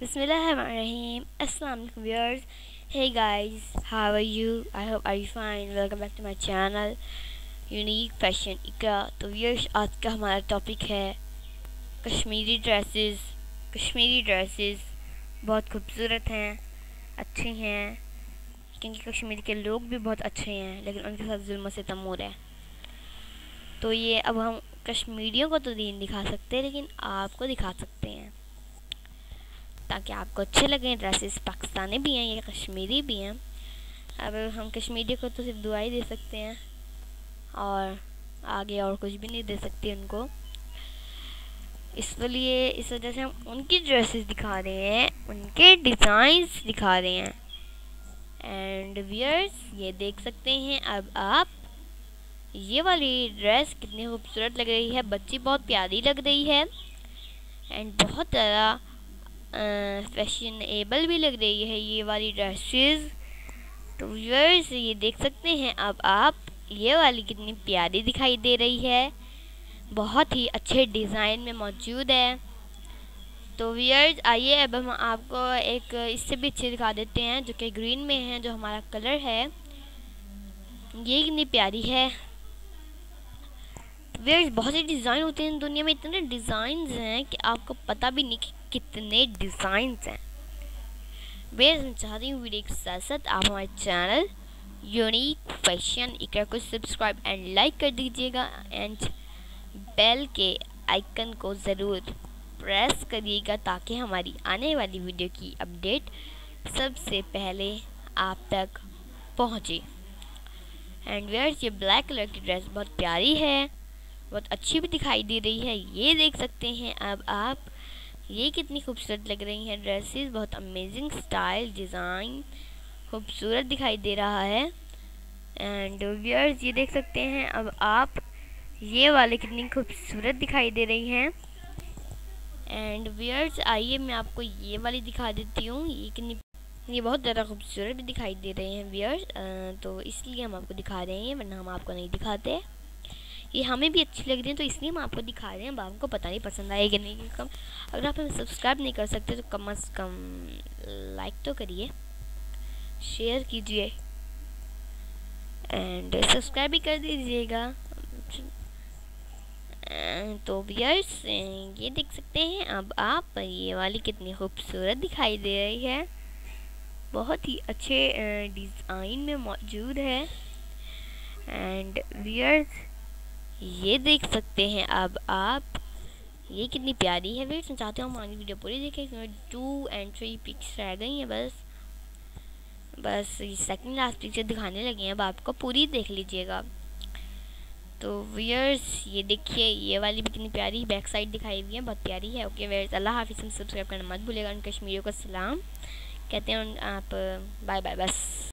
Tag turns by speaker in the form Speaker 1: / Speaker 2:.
Speaker 1: बसमीम् viewers hey guys how are you I hope I fine welcome back to my channel unique fashion Iqra तो viewers आज का हमारा topic है Kashmiri dresses Kashmiri dresses बहुत खूबसूरत हैं, अच्छी हैं, क्योंकि कश्मीर के लोग भी बहुत अच्छे हैं, लेकिन उनके साथ जुल्म से तमूर है तो ये अब हम कश्मीरियों को तो दिन दिखा सकते, लेकिन आपको दिखा सकते हैं। ताकि आपको अच्छे लगें। ड्रेसेस पाकिस्तानी भी हैं, या कश्मीरी भी हैं। अब हम कश्मीरी को तो सिर्फ़ दुआई दे सकते हैं और आगे और कुछ भी नहीं दे सकते उनको। इसलिए इस वजह से हम उनकी ड्रेसेस दिखा रहे हैं, उनके डिज़ाइंस दिखा रहे हैं। एंड वियर्स ये देख सकते हैं, अब आप, ये वाली ड्रेस कितनी खूबसूरत लग रही है। बच्ची बहुत प्यारी लग रही है। एंड बहुत ज़्यादा फैशनेबल भी लग रही है ये वाली ड्रेसेस तो व्यूअर्स ये देख सकते हैं, अब आप ये वाली कितनी प्यारी दिखाई दे रही है। बहुत ही अच्छे डिज़ाइन में मौजूद है। तो व्यूअर्स आइए, अब हम आपको एक इससे भी अच्छे दिखा देते हैं, जो कि ग्रीन में है, जो हमारा कलर है। ये कितनी प्यारी है। वेयर्स बहुत से डिज़ाइन होते हैं दुनिया में। इतने डिज़ाइन हैं कि आपको पता भी नहीं कि कितने डिज़ाइन हैं। वेयर्स मैं चाहती हूँ वीडियो के साथ साथ आप हमारे चैनल यूनिक फ़ैशन इकर को सब्सक्राइब एंड लाइक कर दीजिएगा एंड बेल के आइकन को ज़रूर प्रेस करिएगा ताकि हमारी आने वाली वीडियो की अपडेट सबसे पहले आप तक पहुँचे। एंड वेयर्स ये ब्लैक कलर की ड्रेस बहुत प्यारी है। बहुत अच्छी भी दिखाई दे रही है। ये देख सकते हैं अब आप। ये कितनी खूबसूरत लग रही हैं ड्रेसेस, बहुत अमेजिंग स्टाइल डिज़ाइन खूबसूरत दिखाई दे रहा है। एंड वियर्स ये देख सकते हैं अब आप ये वाले कितनी खूबसूरत दिखाई दे रही हैं। एंड वियर्स आइए मैं आपको ये वाली दिखा देती हूँ। ये कितनी, ये बहुत ज़्यादा खूबसूरत भी दिखाई दे रहे हैं वियर्स तो इसलिए हम आपको दिखा रहे हैं, वरना हम आपको नहीं दिखाते। ये हमें भी अच्छी लग रही है तो इसलिए हम आपको दिखा रहे हैं। अब आपको पता नहीं पसंद आएगी नहीं, कम अगर आप हमें सब्सक्राइब नहीं कर सकते तो कम अज़ कम लाइक तो करिए शेयर कीजिए एंड सब्सक्राइब भी कर दीजिएगा। तो बियर्स ये देख सकते हैं, अब आप ये वाली कितनी खूबसूरत दिखाई दे रही है। बहुत ही अच्छे डिज़ाइन में मौजूद है। एंड वियर्स ये देख सकते हैं अब आप। ये कितनी प्यारी है वेट मैं चाहती हूँ हमारी वीडियो पूरी देखें टू एंड थ्री पिक्स रह गई हैं, बस। बस, ये सेकंड लास्ट पिक्चर दिखाने लगे हैं, अब आपको पूरी देख लीजिएगा। तो वियर्स ये देखिए, ये वाली भी कितनी प्यारी बैक साइड दिखाई हुई है, बहुत प्यारी है। ओके वेयर्स अल्लाह हाफिज़ सब्सक्राइब करना मत भूलेगा उन कश्मीरियों का सलाम। कहते हैं आप बाय बाय बस।